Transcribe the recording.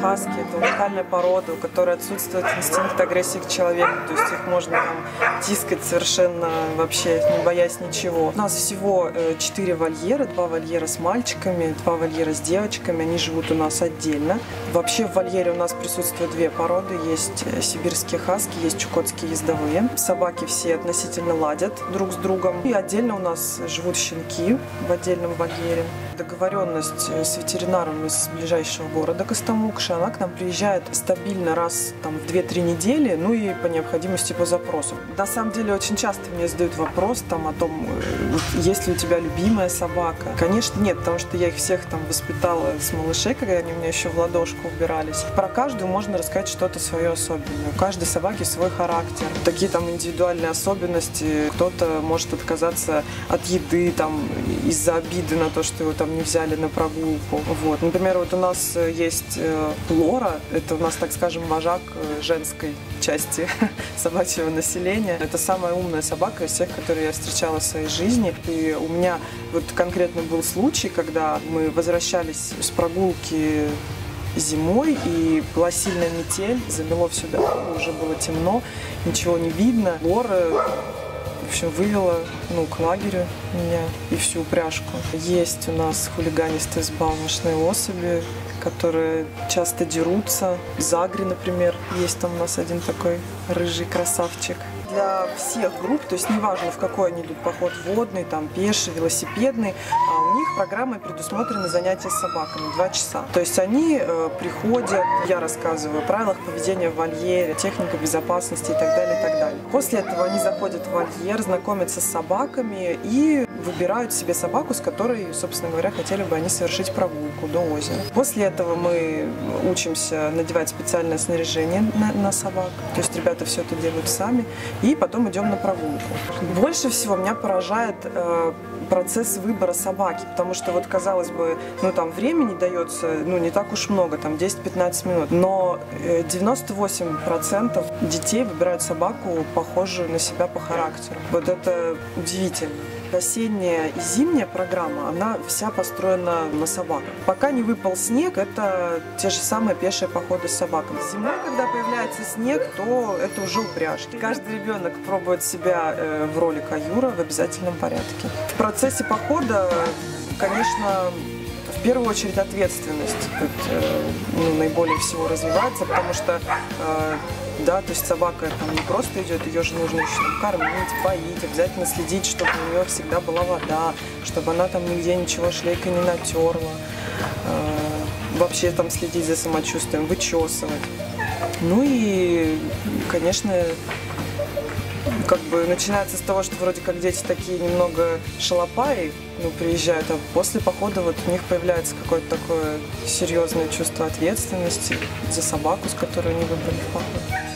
хаски – это уникальная порода, у которой отсутствует инстинкт агрессии к человеку, то есть их можно там тискать совершенно вообще не боясь ничего. У нас всего 4 вольера, 2 вольера с мальчиками, 2 вольера с девочками, они живут у нас отдельно. Вообще в вольере у нас присутствуют две породы, есть сибирские хаски, есть чукотские ездовые. Собаки все относительно ладят друг с другом. И отдельно у нас живут щенки в отдельном вольере. Договоренность с ветеринаром из ближайшего города Костомукши, она к нам приезжает стабильно раз там, в 2-3 недели, ну и по необходимости по запросу. На самом деле очень часто мне задают вопрос там, о том, э, есть ли у тебя любимая собака. Конечно, нет, потому что я их всех там воспитала с малышей, когда они у меня еще в ладошку убирались. Про каждую можно рассказать что-то свое особенное. У каждой собаки свой характер. Такие там индивидуальные особенности. Кто-то может отказаться от еды там из-за обиды на то, что его там не взяли на прогулку. Вот. Например, вот у нас есть э, Лора, это у нас, так скажем, вожак э, женской части собачьего населения. Это самая умная собака из всех, которые я встречала в своей жизни. И у меня вот конкретно был случай, когда мы возвращались с прогулки зимой, и была сильная метель, замело всю дорогу, уже было темно, ничего не видно. Лора общем, вывела ну, к лагерю меня и всю упряжку. Есть у нас хулиганистые сбалмошные особи, которые часто дерутся. Загри, например, есть там у нас один такой рыжий красавчик для всех групп, то есть неважно, в какой они идут поход, водный, там, пеший, велосипедный, а у них программой предусмотрены занятия с собаками, два часа. То есть они э, приходят, я рассказываю о правилах поведения в вольере, техника безопасности и так далее, и так далее. После этого они заходят в вольер, знакомятся с собаками и выбирают себе собаку, с которой, собственно говоря, хотели бы они совершить прогулку до озера. После этого мы учимся надевать специальное снаряжение на, на собак. То есть ребята все это делают сами. И потом идем на прогулку. Больше всего меня поражает э, процесс выбора собаки, потому что вот казалось бы, ну там времени дается, ну не так уж много, там 10-15 минут, но 98% э, детей выбирают собаку, похожую на себя по характеру. Вот это удивительно осенняя и зимняя программа, она вся построена на собаках. Пока не выпал снег, это те же самые пешие походы с собаками. Зимой, когда появляется снег, то это уже упряжки. Каждый ребенок пробует себя э, в роли каюра в обязательном порядке. В процессе похода, конечно, в первую очередь ответственность тут, э, ну, наиболее всего развивается, потому что э, да, то есть собака там не просто идет, ее же нужно еще там, кормить, поить, обязательно следить, чтобы у нее всегда была вода, чтобы она там нигде ничего шлейкой не натерла, э, вообще там следить за самочувствием, вычесывать. Ну и, конечно, как бы начинается с того, что вроде как дети такие немного шалопаи, ну, приезжают, а после похода вот у них появляется какое-то такое серьезное чувство ответственности за собаку, с которой они выбрали в поход.